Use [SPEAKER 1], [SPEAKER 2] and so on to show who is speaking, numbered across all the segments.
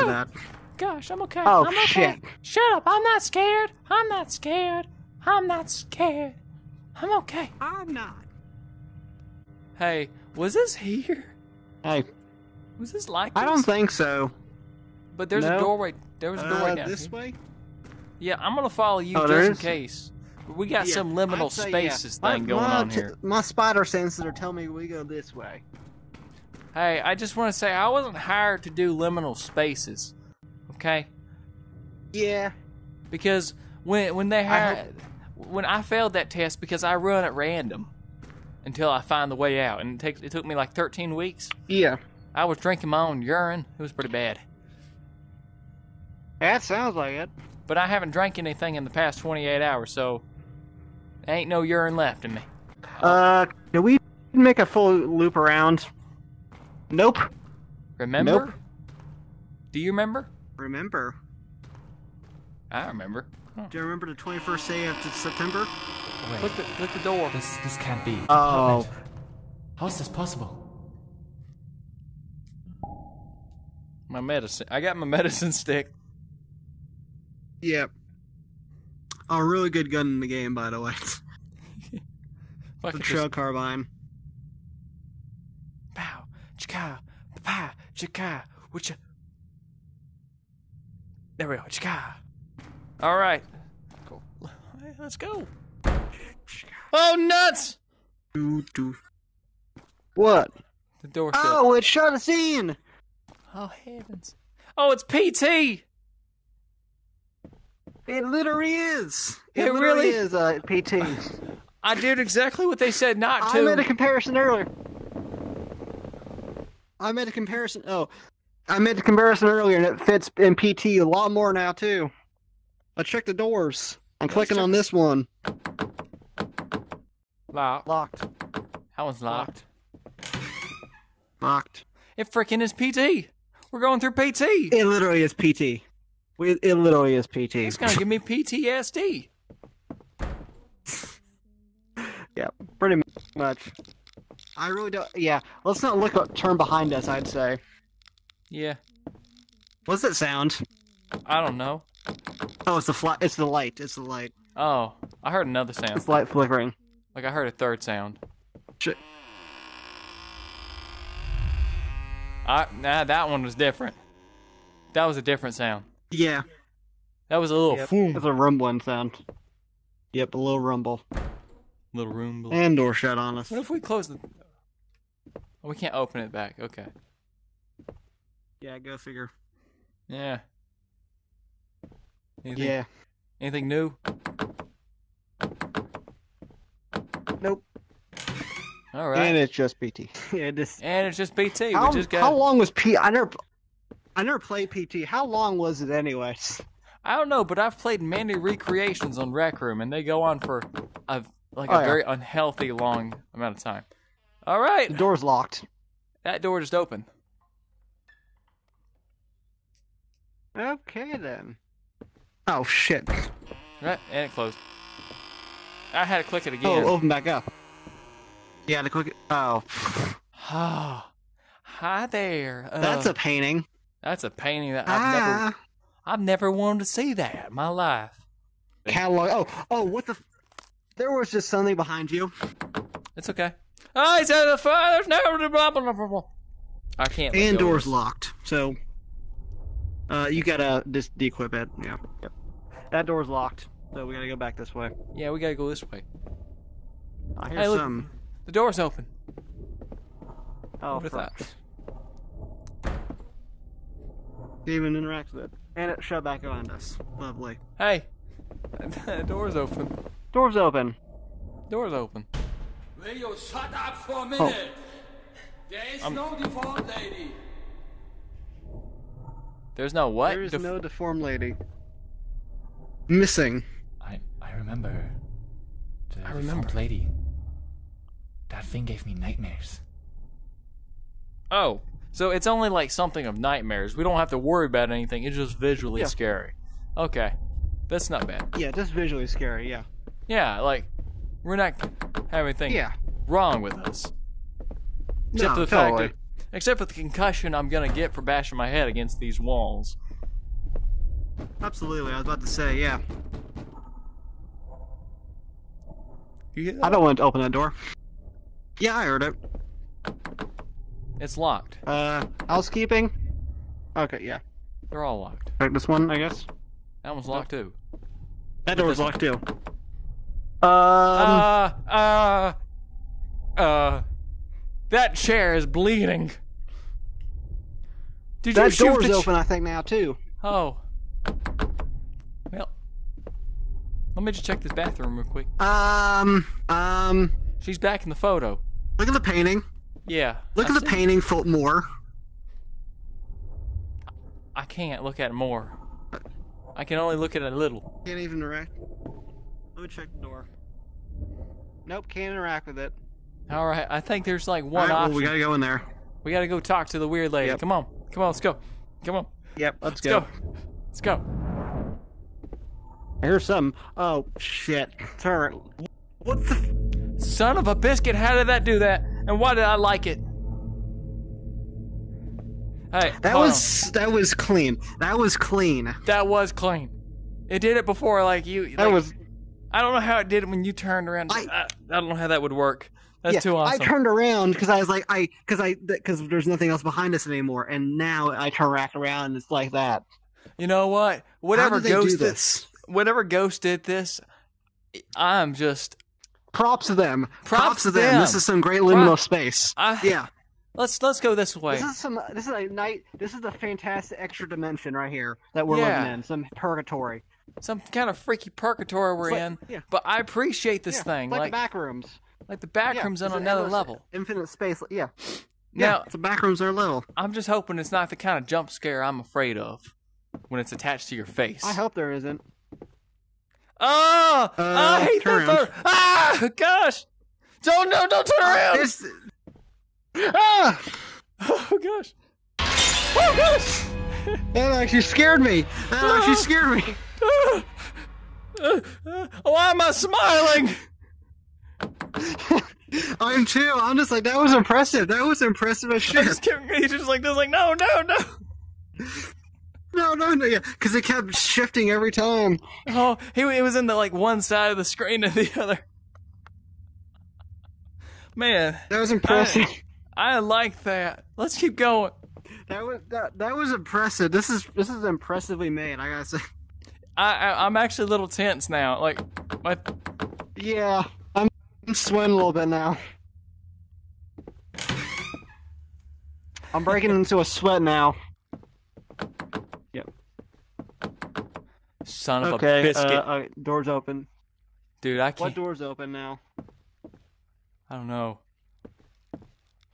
[SPEAKER 1] much of that.
[SPEAKER 2] Gosh, I'm okay.
[SPEAKER 1] Oh,
[SPEAKER 2] I'm okay.
[SPEAKER 1] shit.
[SPEAKER 2] Shut up. I'm not scared. I'm not scared. I'm not scared. I'm okay.
[SPEAKER 1] I'm not.
[SPEAKER 2] Hey, was this here?
[SPEAKER 1] Hey,
[SPEAKER 2] Was this like
[SPEAKER 1] I
[SPEAKER 2] this?
[SPEAKER 1] don't think so.
[SPEAKER 2] But there's
[SPEAKER 1] No.
[SPEAKER 2] a doorway. There was a doorway
[SPEAKER 1] Uh,
[SPEAKER 2] down
[SPEAKER 1] this
[SPEAKER 2] here.
[SPEAKER 1] way?
[SPEAKER 2] Yeah, I'm gonna follow you
[SPEAKER 1] Oh,
[SPEAKER 2] just in
[SPEAKER 1] is?
[SPEAKER 2] case. We got
[SPEAKER 1] Yeah,
[SPEAKER 2] some liminal
[SPEAKER 1] I'd say, yeah.
[SPEAKER 2] spaces
[SPEAKER 1] My-
[SPEAKER 2] thing going
[SPEAKER 1] my
[SPEAKER 2] on here.
[SPEAKER 1] My spider senses are telling me we go this way.
[SPEAKER 2] Hey, I just want to say I wasn't hired to do liminal spaces. Okay?
[SPEAKER 1] Yeah.
[SPEAKER 2] Because when when they
[SPEAKER 1] I
[SPEAKER 2] had when I failed that test because I run at random until I find the way out, and it takes it took me like 13 weeks.
[SPEAKER 1] Yeah.
[SPEAKER 2] I was drinking my own urine. It was pretty bad.
[SPEAKER 1] That sounds like it.
[SPEAKER 2] But I haven't drank anything in the past 28 hours, so ain't no urine left in me.
[SPEAKER 1] Uh, did we make a full loop around? Nope.
[SPEAKER 2] Remember?
[SPEAKER 1] Nope.
[SPEAKER 2] Do you remember?
[SPEAKER 1] Remember?
[SPEAKER 2] I remember.
[SPEAKER 1] Do you remember the 21st day of September?
[SPEAKER 3] Wait,
[SPEAKER 2] Look the look the door.
[SPEAKER 3] this this can't be.
[SPEAKER 1] Oh.
[SPEAKER 3] How's this possible?
[SPEAKER 2] My medicine. I got my medicine stick.
[SPEAKER 1] Yep. A really good gun in the game, by the way. The
[SPEAKER 2] it,
[SPEAKER 1] trail
[SPEAKER 2] just-
[SPEAKER 1] carbine.
[SPEAKER 2] Pow, chika, pa, chika, which. There we go, chika. All right, cool. Let's go. Oh nuts!
[SPEAKER 1] Doo, doo. What?
[SPEAKER 2] The door shut.
[SPEAKER 1] Oh, it shot us in!
[SPEAKER 2] Oh heavens! Oh, it's PT.
[SPEAKER 1] It literally is!
[SPEAKER 2] It
[SPEAKER 1] literally
[SPEAKER 2] really-
[SPEAKER 1] is, uh, PT.
[SPEAKER 2] I did exactly what they said not to.
[SPEAKER 1] I made a comparison earlier. I made a comparison. Oh, I made a comparison earlier, and it fits in PT a lot more now too. I checked the doors. I'm
[SPEAKER 2] Let's
[SPEAKER 1] clicking
[SPEAKER 2] check
[SPEAKER 1] on this one.
[SPEAKER 2] Locked.
[SPEAKER 1] Locked.
[SPEAKER 2] That one's locked.
[SPEAKER 1] Locked.
[SPEAKER 2] It freaking is PT. We're going through PT.
[SPEAKER 1] It literally is PT. We- It literally is PT.
[SPEAKER 2] It's gonna give me PTSD.
[SPEAKER 1] Yeah, pretty much. I really don't. Yeah, let's not look at turn behind us. I'd say.
[SPEAKER 2] Yeah,
[SPEAKER 1] What's that sound?
[SPEAKER 2] I don't know.
[SPEAKER 1] Oh, it's the fly. It's the light. It's the light.
[SPEAKER 2] Oh, I heard another sound.
[SPEAKER 1] It's light flickering.
[SPEAKER 2] Like I heard a third sound.
[SPEAKER 1] Shit.
[SPEAKER 2] I nah, that one was different. That was a different sound.
[SPEAKER 1] Yeah.
[SPEAKER 2] That was a little
[SPEAKER 1] Yep.
[SPEAKER 2] foom.
[SPEAKER 1] It's a rumbling sound. Yep, a little rumble.
[SPEAKER 2] little room. Little...
[SPEAKER 1] And door shut on us.
[SPEAKER 2] What if we close the? Oh, we can't open it back. Okay.
[SPEAKER 1] Yeah, go figure.
[SPEAKER 2] Yeah. Anything,
[SPEAKER 1] Yeah.
[SPEAKER 2] Anything new?
[SPEAKER 1] Nope.
[SPEAKER 2] All right.
[SPEAKER 1] And
[SPEAKER 2] And,
[SPEAKER 1] it's just PT. yeah, just.
[SPEAKER 2] And it's just PT.
[SPEAKER 1] How,
[SPEAKER 2] we just got.
[SPEAKER 1] how long was P? I never. I never played PT. How long was it, anyways?
[SPEAKER 2] I don't know, but I've played many recreations on Rec Room, and they go on for a like a
[SPEAKER 1] Oh, yeah.
[SPEAKER 2] very unhealthy long amount of time. All right,
[SPEAKER 1] The door's locked.
[SPEAKER 2] that door just opened.
[SPEAKER 1] Okay then. Oh shit.
[SPEAKER 2] Right, and it closed. I had to click it again.
[SPEAKER 1] Oh, open back up. Yeah, the it. Oh,
[SPEAKER 2] Ah, hi there. Uh,
[SPEAKER 1] that's a painting.
[SPEAKER 2] that's a painting that I've never
[SPEAKER 1] Ah,
[SPEAKER 2] I've never wanted to see that in my life.
[SPEAKER 1] catalog. Oh, oh, what the? f- There was just something behind you.
[SPEAKER 2] It's okay. Oh, he said the. There's no blah blah blah blah. I can't.
[SPEAKER 1] And door's locked. So, uh, you gotta just de-equip it. Yeah. Yep. That door's locked. So we gotta go back this way.
[SPEAKER 2] Yeah, we gotta go this way.
[SPEAKER 1] I hear
[SPEAKER 2] Hey, look.
[SPEAKER 1] some.
[SPEAKER 2] The door's open.
[SPEAKER 1] Oh,
[SPEAKER 2] What that?
[SPEAKER 1] Even interacts with it. And it shut back behind us. Lovely.
[SPEAKER 2] Hey, the door's open.
[SPEAKER 1] Door's open.
[SPEAKER 2] Door's open.
[SPEAKER 4] Will you shut up for a oh. minute? There is
[SPEAKER 2] I'm-
[SPEAKER 4] no default lady.
[SPEAKER 2] There's no what?
[SPEAKER 1] There is
[SPEAKER 2] Def-
[SPEAKER 1] no deformed lady. Missing.
[SPEAKER 3] I I remember. The
[SPEAKER 2] I remember.
[SPEAKER 3] deformed lady. That thing gave me nightmares.
[SPEAKER 2] Oh, so it's only like something of nightmares. We don't have to worry about anything. It's just visually
[SPEAKER 1] Yeah.
[SPEAKER 2] scary. Okay, that's not bad.
[SPEAKER 1] Yeah, just visually scary. Yeah.
[SPEAKER 2] Yeah, like we're not having anything
[SPEAKER 1] Yeah.
[SPEAKER 2] wrong with us. Except
[SPEAKER 1] No,
[SPEAKER 2] for the
[SPEAKER 1] totally.
[SPEAKER 2] fact that Except for the concussion I'm gonna get for bashing my head against these walls.
[SPEAKER 1] Absolutely. I was about to say, yeah.
[SPEAKER 2] You
[SPEAKER 1] I don't want to open that door. Yeah, I heard it.
[SPEAKER 2] It's locked.
[SPEAKER 1] Uh, housekeeping. Okay, yeah.
[SPEAKER 2] They're all locked.
[SPEAKER 1] Right, this one, I guess.
[SPEAKER 2] That one's locked too.
[SPEAKER 1] That door's locked too. Um,
[SPEAKER 2] Uh, uh, uh. That chair is bleeding. Did you
[SPEAKER 1] that
[SPEAKER 2] shoot
[SPEAKER 1] door's open, I think now too.
[SPEAKER 2] Oh. Well, let me just check this bathroom real quick.
[SPEAKER 1] Um, um,
[SPEAKER 2] She's back in the photo.
[SPEAKER 1] look at the painting.
[SPEAKER 2] Yeah.
[SPEAKER 1] Look
[SPEAKER 2] I
[SPEAKER 1] at the painting full more.
[SPEAKER 2] I can't look at it more. I can only look at it a little.
[SPEAKER 1] Can't even interact. Let me check the door. Nope, can't interact with it.
[SPEAKER 2] All right. I think there's like one
[SPEAKER 1] Alright, well, we gotta go in there.
[SPEAKER 2] We gotta go talk to the weird lady.
[SPEAKER 1] Yep.
[SPEAKER 2] Come on. Come on. Let's go. Come on.
[SPEAKER 1] Yep, let's,
[SPEAKER 2] Let's go. Let's go.
[SPEAKER 1] I hear something. Oh shit! Turn. What the?
[SPEAKER 2] Son of a biscuit. How did that do that? And why did I like it? Hey,
[SPEAKER 1] That was that was clean. That was clean.
[SPEAKER 2] that was clean. It did it before, like you.
[SPEAKER 1] That
[SPEAKER 2] like,
[SPEAKER 1] was
[SPEAKER 2] I don't know how it did it when you turned around. I,
[SPEAKER 1] I-
[SPEAKER 2] I, don't know how that would work. That's
[SPEAKER 1] yeah.
[SPEAKER 2] too awesome.
[SPEAKER 1] I turned around because I was like I because I because there's nothing else behind us anymore, and now I turn back around and it's like that.
[SPEAKER 2] you know what? Whatever
[SPEAKER 1] How did they
[SPEAKER 2] ghost did-
[SPEAKER 1] this?
[SPEAKER 2] whatever ghost did this, I'm just.
[SPEAKER 1] Props to them.
[SPEAKER 2] Props
[SPEAKER 1] to
[SPEAKER 2] to
[SPEAKER 1] them.
[SPEAKER 2] them.
[SPEAKER 1] This is some great liminal
[SPEAKER 2] Prop-
[SPEAKER 1] space.
[SPEAKER 2] I,
[SPEAKER 1] Yeah.
[SPEAKER 2] Let's let's go this way.
[SPEAKER 1] This is some. This is a night. This is a fantastic extra dimension right here that we're
[SPEAKER 2] Yeah.
[SPEAKER 1] living in. Some purgatory.
[SPEAKER 2] Some kind of freaky purgatory we're
[SPEAKER 1] Like-
[SPEAKER 2] in.
[SPEAKER 1] yeah.
[SPEAKER 2] But I appreciate this
[SPEAKER 1] Yeah,
[SPEAKER 2] thing.
[SPEAKER 1] like,
[SPEAKER 2] Like
[SPEAKER 1] the back rooms.
[SPEAKER 2] like the back
[SPEAKER 1] Yeah,
[SPEAKER 2] room's on
[SPEAKER 1] an
[SPEAKER 2] another
[SPEAKER 1] endless,
[SPEAKER 2] level.
[SPEAKER 1] Infinite space. Yeah. Yeah.
[SPEAKER 2] Now
[SPEAKER 1] the back rooms are little.
[SPEAKER 2] I'm just hoping it's not the kind of jump scare I'm afraid of when it's attached to your face.
[SPEAKER 1] I hope there isn't.
[SPEAKER 2] Oh,
[SPEAKER 1] Uh,
[SPEAKER 2] I hate that photo. Ah, gosh! Don't no, don't turn around!
[SPEAKER 1] This- Ah!
[SPEAKER 2] Oh gosh! Oh gosh!
[SPEAKER 1] That actually scared me. That actually scared me.
[SPEAKER 2] Ah, ah, ah, Why am I smiling?
[SPEAKER 1] I'm too. I'm just like that was impressive. That was impressive as
[SPEAKER 2] I
[SPEAKER 1] shit.
[SPEAKER 2] just kept, he's just like this, like no, no, no.
[SPEAKER 1] No, no, no. Yeah, because it kept shifting every time.
[SPEAKER 2] Oh, he, he was in the like one side of the screen and the other. Man,
[SPEAKER 1] That was impressive.
[SPEAKER 2] I like that. Let's keep going.
[SPEAKER 1] that was that, that was impressive. This is this is impressively made. I gotta say.
[SPEAKER 2] I, I'm actually a little tense now. Like my
[SPEAKER 1] Yeah, I'm, sweating a little bit now. I'm breaking into a sweat now. Yep.
[SPEAKER 2] Son of a biscuit,
[SPEAKER 1] uh, uh, doors open.
[SPEAKER 2] dude. I can't.
[SPEAKER 1] What door's open now?
[SPEAKER 2] I don't know.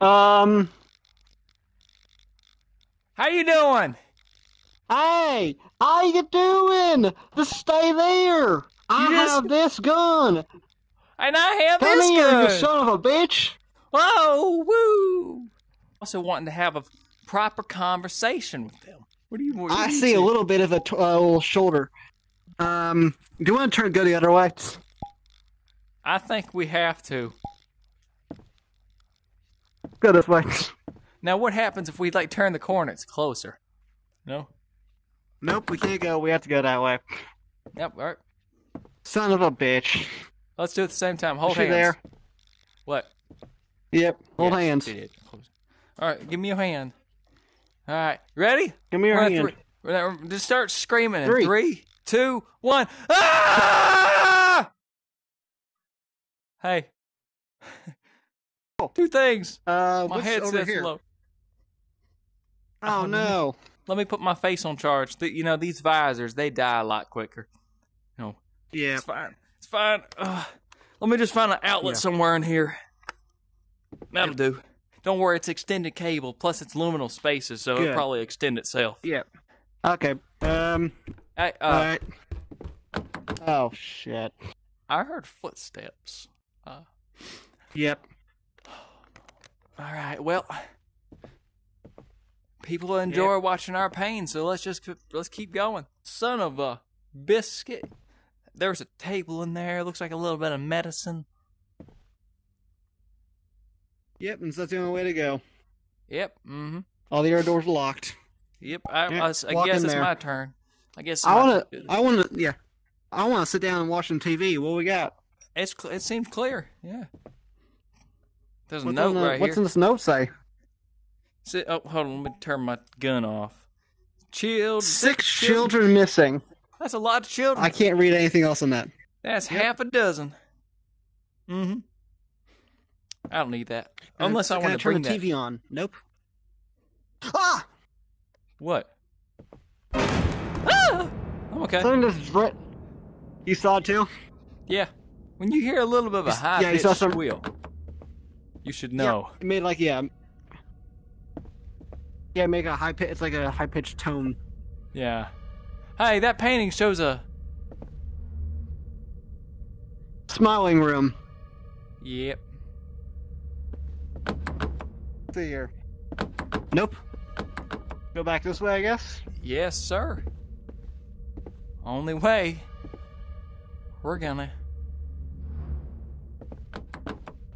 [SPEAKER 1] Um.
[SPEAKER 2] How you doing?
[SPEAKER 1] Hey, how you doing? Just stay there. I
[SPEAKER 2] just-
[SPEAKER 1] have this gun.
[SPEAKER 2] And I have
[SPEAKER 1] Come
[SPEAKER 2] this
[SPEAKER 1] here, you
[SPEAKER 2] gun.
[SPEAKER 1] son of a bitch.
[SPEAKER 2] Whoa, woo! Also wanting to have a proper conversation with them. What do you? What do
[SPEAKER 1] I
[SPEAKER 2] you
[SPEAKER 1] see a little bit of a t- uh, little shoulder. Um, do you want to turn go the other way?
[SPEAKER 2] I think we have to.
[SPEAKER 1] Go this way.
[SPEAKER 2] Now, what happens if we like turn the corner? It's closer. No.
[SPEAKER 1] Nope, we can't go. We have to go that way.
[SPEAKER 2] Yep. All right.
[SPEAKER 1] Son of a bitch.
[SPEAKER 2] Let's do it at the same time. Hold hands.
[SPEAKER 1] there?
[SPEAKER 2] What?
[SPEAKER 1] Yep. Hold
[SPEAKER 2] Yes,
[SPEAKER 1] hands.
[SPEAKER 2] did. All right. Give me your hand. All right. Ready?
[SPEAKER 1] Give me your hand.
[SPEAKER 2] we're gonna- Just start screaming. in
[SPEAKER 1] Three.
[SPEAKER 2] Three, two, one. Ah! Hey. Two things.
[SPEAKER 1] Uh,
[SPEAKER 2] My headset's
[SPEAKER 1] over here?
[SPEAKER 2] low.
[SPEAKER 1] Oh no.
[SPEAKER 2] Let me put my face on charge. Th- You know, these visors, they die a lot quicker. No,
[SPEAKER 1] Yeah.
[SPEAKER 2] it's fine. It's fine. Let me just find an outlet
[SPEAKER 1] Yeah.
[SPEAKER 2] somewhere in here. That'll do. Don't worry, it's extended cable. Plus, it's liminal spaces, so it'll probably extend itself.
[SPEAKER 1] Yep. Okay. Um.
[SPEAKER 2] Hey, uh,
[SPEAKER 1] all right. Oh shit.
[SPEAKER 2] I heard footsteps. Uh,
[SPEAKER 1] Yep.
[SPEAKER 2] all right. Well, people enjoy watching our pain, so let's just let's keep going. Son of a biscuit. There's a table in there. Looks like a little bit of medicine.
[SPEAKER 1] Yep. And so that's the only way to go.
[SPEAKER 2] Yep. Mm-hmm.
[SPEAKER 1] All the other doors are locked.
[SPEAKER 2] Yep. I,
[SPEAKER 1] Yeah,
[SPEAKER 2] I s- I
[SPEAKER 1] walk
[SPEAKER 2] guess
[SPEAKER 1] in
[SPEAKER 2] it's
[SPEAKER 1] there.
[SPEAKER 2] my turn. I guess
[SPEAKER 1] I wanna. I wanna, yeah, I wanna sit down and watch some TV. What we got?
[SPEAKER 2] It's it seems clear. Yeah. There's a
[SPEAKER 1] What's,
[SPEAKER 2] note
[SPEAKER 1] in the,
[SPEAKER 2] right
[SPEAKER 1] what's
[SPEAKER 2] here.
[SPEAKER 1] in this note say?
[SPEAKER 2] Si- oh, hold on. Let me turn my gun off. Child.
[SPEAKER 1] Six children missing.
[SPEAKER 2] That's a lot of children.
[SPEAKER 1] I can't read anything else on that.
[SPEAKER 2] That's half a dozen. Mm-hmm. I don't need that. Unless I want to
[SPEAKER 1] turn
[SPEAKER 2] bring
[SPEAKER 1] the
[SPEAKER 2] that.
[SPEAKER 1] TV on. Nope. Ah!
[SPEAKER 2] What? Ah! I'm okay.
[SPEAKER 1] Something just right. You saw it too?
[SPEAKER 2] Yeah. When you hear a little bit of a
[SPEAKER 1] Just-
[SPEAKER 2] high
[SPEAKER 1] yeah, you
[SPEAKER 2] pitched
[SPEAKER 1] saw some-
[SPEAKER 2] squeal, you should know.
[SPEAKER 1] It made like yeah. Yeah, make a high pitch. It's like a high pitched tone.
[SPEAKER 2] Yeah. Hey, that painting shows a.
[SPEAKER 1] Smiling room.
[SPEAKER 2] Yep.
[SPEAKER 1] Let's see here. Nope. Go back this way, I guess.
[SPEAKER 2] Yes, sir. Only way. We're gonna.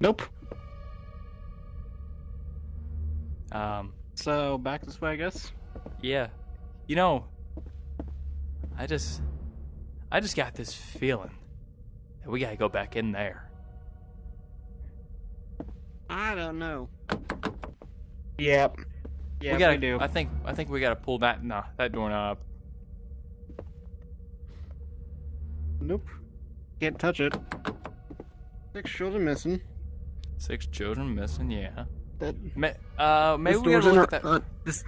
[SPEAKER 1] Nope.
[SPEAKER 2] Um.
[SPEAKER 1] So back this way, I guess.
[SPEAKER 2] Yeah. You know. I just. I just got this feeling that we gotta go back in there.
[SPEAKER 1] I don't know. Yep. Yeah,
[SPEAKER 2] we gotta.
[SPEAKER 1] do.
[SPEAKER 2] I think. I think we gotta pull that. Nah, that doorknob.
[SPEAKER 1] Nope. Can't touch it. Six children missing.
[SPEAKER 2] Six children missing. Yeah.
[SPEAKER 1] That.
[SPEAKER 2] Ma- uh, maybe we
[SPEAKER 1] door's
[SPEAKER 2] gotta look
[SPEAKER 1] under-
[SPEAKER 2] at that.
[SPEAKER 1] Uh, this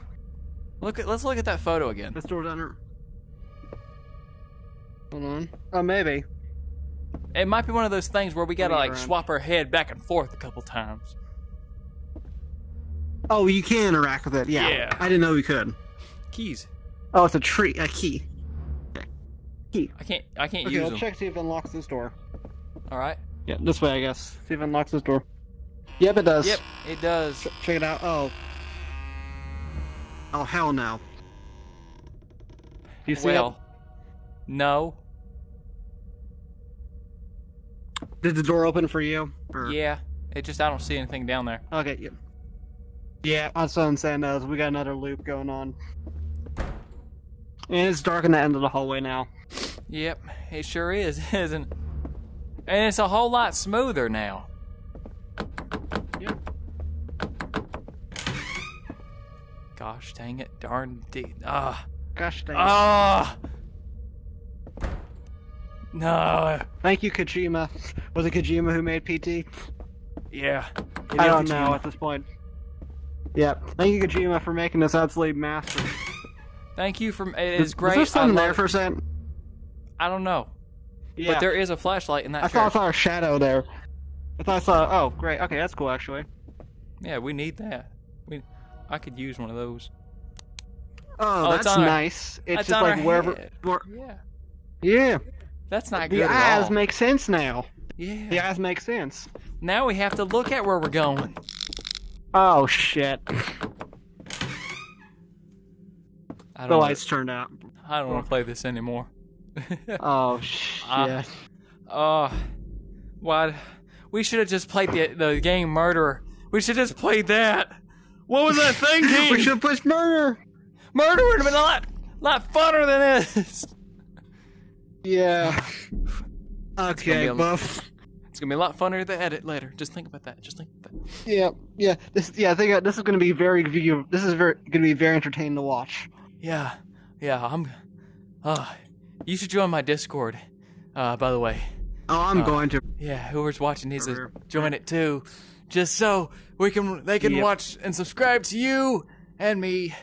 [SPEAKER 2] Look at. Let's look at that photo again.
[SPEAKER 1] this door's under. Hold on. Oh, maybe.
[SPEAKER 2] It might be one of those things where we gotta like
[SPEAKER 1] around.
[SPEAKER 2] swap our head back and forth a couple times.
[SPEAKER 1] Oh, you can interact with it. Yeah.
[SPEAKER 2] Yeah.
[SPEAKER 1] I didn't know you could.
[SPEAKER 2] Keys.
[SPEAKER 1] Oh, it's a tree. A key. Key.
[SPEAKER 2] I can't. I can't
[SPEAKER 1] Okay,
[SPEAKER 2] use
[SPEAKER 1] let's
[SPEAKER 2] them.
[SPEAKER 1] check see if it unlocks this door.
[SPEAKER 2] All right.
[SPEAKER 1] Yeah, this way, I guess. See if it unlocks this door. Yep, it does.
[SPEAKER 2] Yep, it does.
[SPEAKER 1] Check it out. Oh. Oh hell no. Do you see
[SPEAKER 2] well, no.
[SPEAKER 1] Did the door open for you? Or-
[SPEAKER 2] Yeah. It just I don't see anything down there.
[SPEAKER 1] Okay. Yep. Yeah, that's what I'm saying. Though, is we got another loop going on. And it's dark in the end of the hallway now.
[SPEAKER 2] Yep, it sure is, isn't? And it's a whole lot smoother now.
[SPEAKER 1] Yep.
[SPEAKER 2] Gosh dang it, darn de- ah
[SPEAKER 1] Gosh dang. it.
[SPEAKER 2] ah. No.
[SPEAKER 1] Thank you, Kojima. Was it Kojima who made PT?
[SPEAKER 2] Yeah.
[SPEAKER 1] I don't know at this point. Yep. Thank you, Kojima, for making this absolute master.
[SPEAKER 2] Thank you for it is great.
[SPEAKER 1] Was there something there for a second?
[SPEAKER 2] I don't know,
[SPEAKER 1] Yeah.
[SPEAKER 2] but there is a flashlight in that.
[SPEAKER 1] I thought I saw a shadow there. I thought I saw. Oh, great. Okay, that's cool actually.
[SPEAKER 2] Yeah, we need that. We, I could use one of those.
[SPEAKER 1] Oh,
[SPEAKER 2] Oh, it's
[SPEAKER 1] that's
[SPEAKER 2] our-
[SPEAKER 1] nice. It's just
[SPEAKER 2] on
[SPEAKER 1] like
[SPEAKER 2] our
[SPEAKER 1] wherever.
[SPEAKER 2] head.
[SPEAKER 1] Where,
[SPEAKER 2] Yeah,
[SPEAKER 1] yeah.
[SPEAKER 2] that's not
[SPEAKER 1] The
[SPEAKER 2] good The
[SPEAKER 1] eyes
[SPEAKER 2] all.
[SPEAKER 1] make sense now.
[SPEAKER 2] yeah.
[SPEAKER 1] The eyes make sense.
[SPEAKER 2] Now we have to look at where we're going.
[SPEAKER 1] Oh shit.
[SPEAKER 2] I
[SPEAKER 1] The
[SPEAKER 2] don't.
[SPEAKER 1] lights turned out.
[SPEAKER 2] I don't want to play this anymore.
[SPEAKER 1] Oh shit.
[SPEAKER 2] Ah. Oh, why? We should have just played the the game Murderer. We should have just played that. What was I thinking?
[SPEAKER 1] we should have pushed murder.
[SPEAKER 2] Murder would have been a lot, lot funner than this.
[SPEAKER 1] Yeah. Okay,
[SPEAKER 2] a-
[SPEAKER 1] buff.
[SPEAKER 2] It's gonna be a lot funner to edit later. Just think about that. Just think about that.
[SPEAKER 1] Yeah, yeah. This, yeah. I think uh, this is going to be very. view- This is very going to be very entertaining to watch.
[SPEAKER 2] Yeah, yeah. I'm. Uh, you should join my Discord. Uh, by the way,
[SPEAKER 1] Oh, I'm
[SPEAKER 2] Uh,
[SPEAKER 1] going to.
[SPEAKER 2] yeah, whoever's watching needs to join it too, just so we can they can
[SPEAKER 1] Yep.
[SPEAKER 2] watch and subscribe to you and me,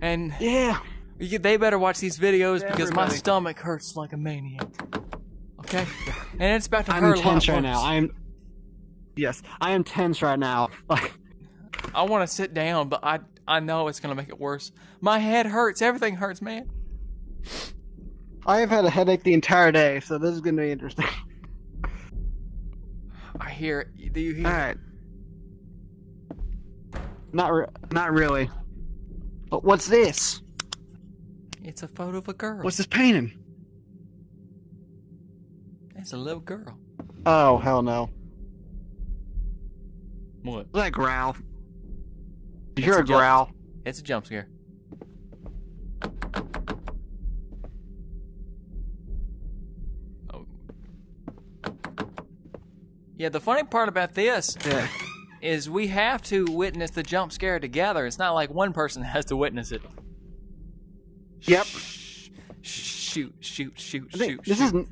[SPEAKER 2] and
[SPEAKER 1] Yeah.
[SPEAKER 2] you, they better watch these videos because my stomach hurts like a maniac. Okay, and it's about to
[SPEAKER 1] I'm
[SPEAKER 2] hurt
[SPEAKER 1] tense right now. I'm. Yes, I am tense right now. Like,
[SPEAKER 2] I want to sit down, but I I know it's gonna make it worse. My head hurts. Everything hurts, man.
[SPEAKER 1] I have had a headache the entire day, so this is going to be interesting.
[SPEAKER 2] I hear it. Do you hear?
[SPEAKER 1] All
[SPEAKER 2] it?
[SPEAKER 1] right. Not re- not really. But what's this?
[SPEAKER 2] It's a photo of a girl.
[SPEAKER 1] What's this painting?
[SPEAKER 2] It's a little girl.
[SPEAKER 1] Oh hell no!
[SPEAKER 2] What?
[SPEAKER 1] What's that growl? Did you hear
[SPEAKER 2] a
[SPEAKER 1] a growl?
[SPEAKER 2] It's a jump scare. Oh. Yeah, the funny part about this
[SPEAKER 1] Yeah.
[SPEAKER 2] Is we have to witness the jump scare together. It's not like one person has to witness it.
[SPEAKER 1] Yep.
[SPEAKER 2] Shoot, shoot, shoot, shoot.
[SPEAKER 1] this
[SPEAKER 2] shoot.
[SPEAKER 1] is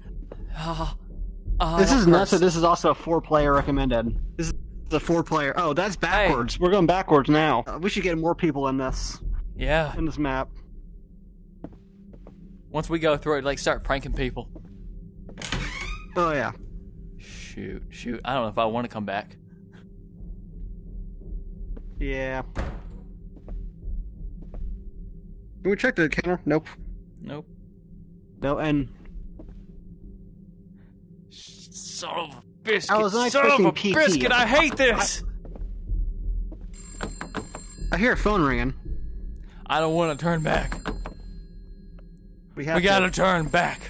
[SPEAKER 2] Ah, ah,
[SPEAKER 1] this is nuts. That this is also a four-player recommended. This is the four-player. Oh, that's backwards. We're going backwards now. Uh, we should get more people in this
[SPEAKER 2] Yeah.
[SPEAKER 1] in this map.
[SPEAKER 2] Once we go through it, like start pranking people.
[SPEAKER 1] Oh yeah.
[SPEAKER 2] Shoot, shoot. I don't know if I want to come back.
[SPEAKER 1] Yeah. Can we check the counter? Nope.
[SPEAKER 2] Nope.
[SPEAKER 1] No, and
[SPEAKER 2] Son of a biscuit.
[SPEAKER 1] I was not
[SPEAKER 2] Son of a
[SPEAKER 1] expecting PT.
[SPEAKER 2] biscuit. I hate this.
[SPEAKER 1] I hear a phone ringing.
[SPEAKER 2] I, don't want to turn back.
[SPEAKER 1] We have
[SPEAKER 2] We
[SPEAKER 1] to-
[SPEAKER 2] gotta turn back.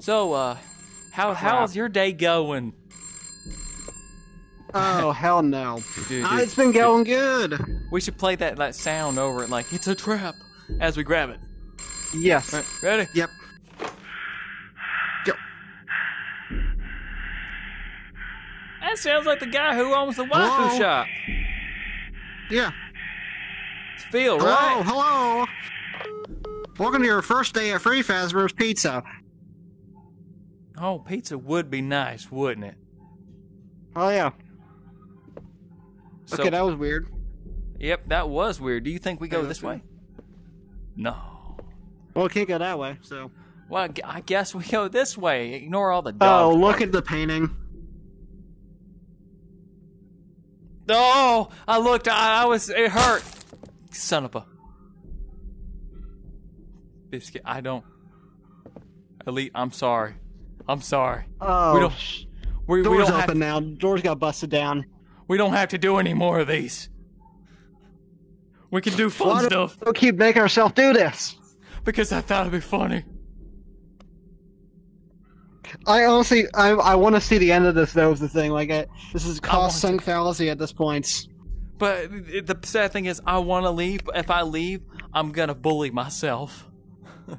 [SPEAKER 2] So, uh, how how's your day going?
[SPEAKER 1] Oh hell no!
[SPEAKER 2] Dude,
[SPEAKER 1] Ah,
[SPEAKER 2] dude,
[SPEAKER 1] it's been going good.
[SPEAKER 2] We should play that that sound over it, like it's a trap, as we grab it.
[SPEAKER 1] Yes.
[SPEAKER 2] Right, ready?
[SPEAKER 1] Yep. Yep.
[SPEAKER 2] That sounds like the guy who owns the waifu
[SPEAKER 1] Hello?
[SPEAKER 2] shop.
[SPEAKER 1] Yeah.
[SPEAKER 2] It's Phil,
[SPEAKER 1] Hello.
[SPEAKER 2] right?
[SPEAKER 1] Hello. Welcome to your first day at Free Fazbear's Pizza.
[SPEAKER 2] Oh, pizza would be nice, wouldn't it?
[SPEAKER 1] Oh yeah.
[SPEAKER 2] So,
[SPEAKER 1] okay, that was weird.
[SPEAKER 2] Yep, that was weird. Do you think we go
[SPEAKER 1] Yeah,
[SPEAKER 2] this way? No.
[SPEAKER 1] Well, we can't go that way. So.
[SPEAKER 2] Well, I guess we go this way. Ignore all the
[SPEAKER 1] Oh, look at the painting.
[SPEAKER 2] Oh, I looked. I, I was. It hurt. Son of a biscuit. I don't. Elite. I'm sorry. I'm sorry.
[SPEAKER 1] Oh.
[SPEAKER 2] We don't- We, we
[SPEAKER 1] Doors
[SPEAKER 2] don't
[SPEAKER 1] open
[SPEAKER 2] have.
[SPEAKER 1] now. Doors got busted down.
[SPEAKER 2] We don't have to do any more of these. We can do fun
[SPEAKER 1] Why
[SPEAKER 2] stuff
[SPEAKER 1] we keep making ourselves do this?
[SPEAKER 2] because I thought it'd be funny.
[SPEAKER 1] I honestly, I, I want to see the end of this. Though is the thing. Like, I, this is cost sunk fallacy at this point.
[SPEAKER 2] But the sad thing is, I want to leave. But if I leave, I'm gonna bully myself. I'm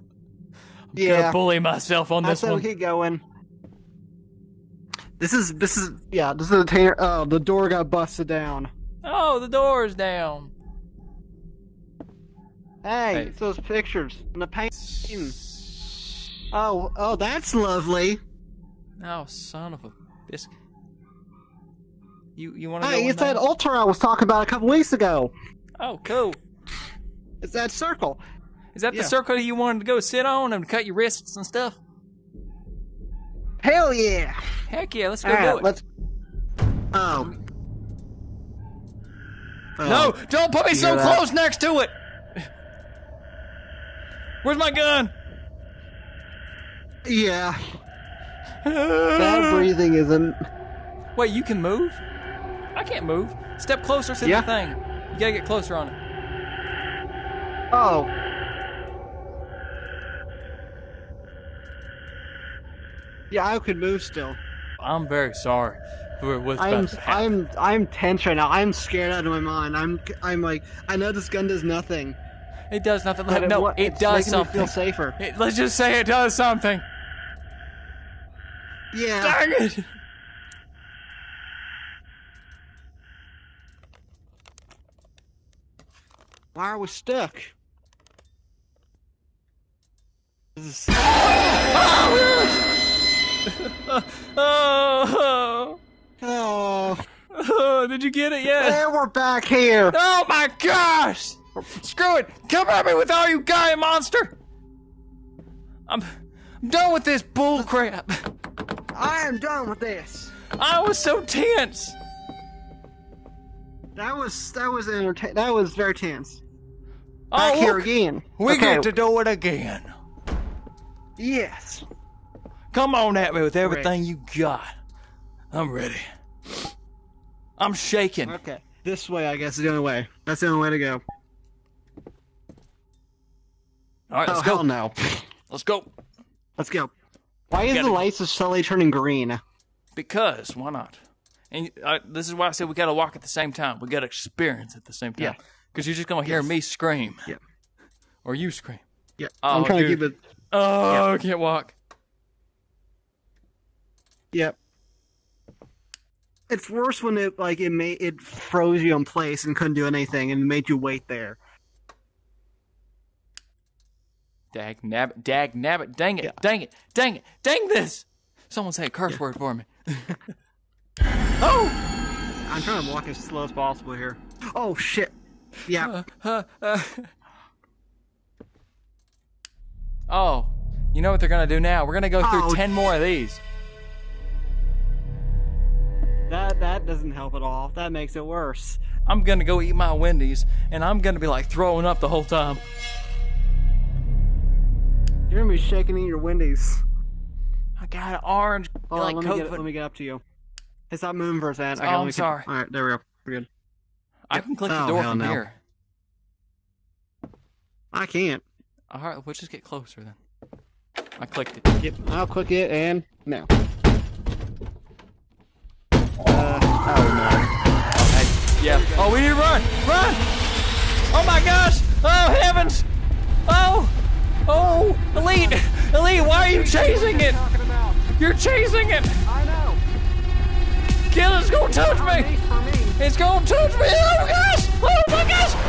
[SPEAKER 1] Yeah.
[SPEAKER 2] gonna bully myself on this one.
[SPEAKER 1] we keep going. This is this is yeah. This is the tainer. Oh, the door got busted down.
[SPEAKER 2] Oh, the door's down.
[SPEAKER 1] Hey,
[SPEAKER 2] Hey.
[SPEAKER 1] it's those pictures and the painting. Oh, oh, that's lovely.
[SPEAKER 2] Oh, son of a biscuit. You you want to
[SPEAKER 1] Hey,
[SPEAKER 2] go?
[SPEAKER 1] it's
[SPEAKER 2] in
[SPEAKER 1] that
[SPEAKER 2] there?
[SPEAKER 1] altar I was talking about a couple weeks ago.
[SPEAKER 2] Oh, cool.
[SPEAKER 1] It's that circle.
[SPEAKER 2] Is that
[SPEAKER 1] Yeah.
[SPEAKER 2] the circle you wanted to go sit on and cut your wrists and stuff?
[SPEAKER 1] Hell yeah!
[SPEAKER 2] Heck yeah, let's go
[SPEAKER 1] All
[SPEAKER 2] do
[SPEAKER 1] right,
[SPEAKER 2] it.
[SPEAKER 1] let's. Oh. oh.
[SPEAKER 2] No, don't put me so
[SPEAKER 1] that?
[SPEAKER 2] close next to it. Where's my gun?
[SPEAKER 1] Yeah. Bad breathing isn't.
[SPEAKER 2] Wait, you can move? I can't move. Step closer to
[SPEAKER 1] Yeah.
[SPEAKER 2] the thing. You gotta get closer on it.
[SPEAKER 1] Oh. Yeah, I could move still.
[SPEAKER 2] I'm very sorry for what's
[SPEAKER 1] I'm
[SPEAKER 2] about to happen.
[SPEAKER 1] I'm I'm tense right now. I'm scared out of my mind. I'm I'm like I know this gun does nothing.
[SPEAKER 2] It does nothing.
[SPEAKER 1] But
[SPEAKER 2] no, it
[SPEAKER 1] it's
[SPEAKER 2] does something.
[SPEAKER 1] Me feel safer.
[SPEAKER 2] It- let's just say it does something.
[SPEAKER 1] Yeah.
[SPEAKER 2] Dang it!
[SPEAKER 1] Why are we stuck? This is-
[SPEAKER 2] Oh,
[SPEAKER 1] Oh,
[SPEAKER 2] oh, did you get it yet?
[SPEAKER 1] and we're back here.
[SPEAKER 2] Oh my gosh! Screw it! Come at me with all you guy monster! I'm, I'm done with this bull crap.
[SPEAKER 1] I am done with this.
[SPEAKER 2] I was so tense.
[SPEAKER 1] That was that was entertain. That was very tense.
[SPEAKER 2] Oh,
[SPEAKER 1] Back here again.
[SPEAKER 2] we
[SPEAKER 1] Okay,
[SPEAKER 2] get to do it again.
[SPEAKER 1] Yes.
[SPEAKER 2] Come on at me with everything you got. I'm ready. I'm shaking.
[SPEAKER 1] Okay. This way, I guess, is the only way. That's the only way to go.
[SPEAKER 2] All right, let's
[SPEAKER 1] oh
[SPEAKER 2] go.
[SPEAKER 1] hell no.
[SPEAKER 2] Let's go.
[SPEAKER 1] Let's go. Why is
[SPEAKER 2] Gotta
[SPEAKER 1] the lights slowly turning green?
[SPEAKER 2] Because why not? And uh, this is why I said we got to walk at the same time. We got to experience at the same time.
[SPEAKER 1] Yeah.
[SPEAKER 2] Because you're just gonna hear me scream.
[SPEAKER 1] Yeah.
[SPEAKER 2] Or you scream.
[SPEAKER 1] Yeah,
[SPEAKER 2] Oh,
[SPEAKER 1] I'm trying
[SPEAKER 2] dude.
[SPEAKER 1] to keep it.
[SPEAKER 2] Oh, I can't walk.
[SPEAKER 1] Yep. It's worse when it like it made it froze you in place and couldn't do anything and made you wait there.
[SPEAKER 2] Dag nabbit, dag nabbit, dang it,
[SPEAKER 1] Yeah.
[SPEAKER 2] dang it, dang it, dang this! Someone say a curse word for me. oh!
[SPEAKER 1] I'm trying to walk as slow as possible here. Oh shit! Yeah,
[SPEAKER 2] Uh, uh. Oh, you know what they're gonna do now? We're gonna go through
[SPEAKER 1] Oh.
[SPEAKER 2] ten more of these.
[SPEAKER 1] That that doesn't help at all. That makes it worse.
[SPEAKER 2] I'm gonna go eat my Wendy's, and I'm gonna be like throwing up the whole time.
[SPEAKER 1] You're gonna be shaking in your Wendy's.
[SPEAKER 2] I got an orange,
[SPEAKER 1] Oh,
[SPEAKER 2] like
[SPEAKER 1] let me get let me get up to you. Hey, stop moving for a second.
[SPEAKER 2] Oh,
[SPEAKER 1] Okay, let
[SPEAKER 2] I'm sorry.
[SPEAKER 1] All right, there we go. We're good.
[SPEAKER 2] I can click the
[SPEAKER 1] Oh,
[SPEAKER 2] door from
[SPEAKER 1] no.
[SPEAKER 2] here.
[SPEAKER 1] I can't.
[SPEAKER 2] All right, we'll just get closer then. I clicked it.
[SPEAKER 1] Yep, I'll click it and no. Uh, oh
[SPEAKER 2] Hey, yeah. Oh, we need to run! Run! Oh my gosh! Oh heavens! Oh! Oh! Elite! Elite, why are you chasing it?
[SPEAKER 1] no!
[SPEAKER 2] You're chasing it!
[SPEAKER 1] I know.
[SPEAKER 2] Kill it's gonna touch me. It's gonna touch me! Oh my gosh! Oh my gosh!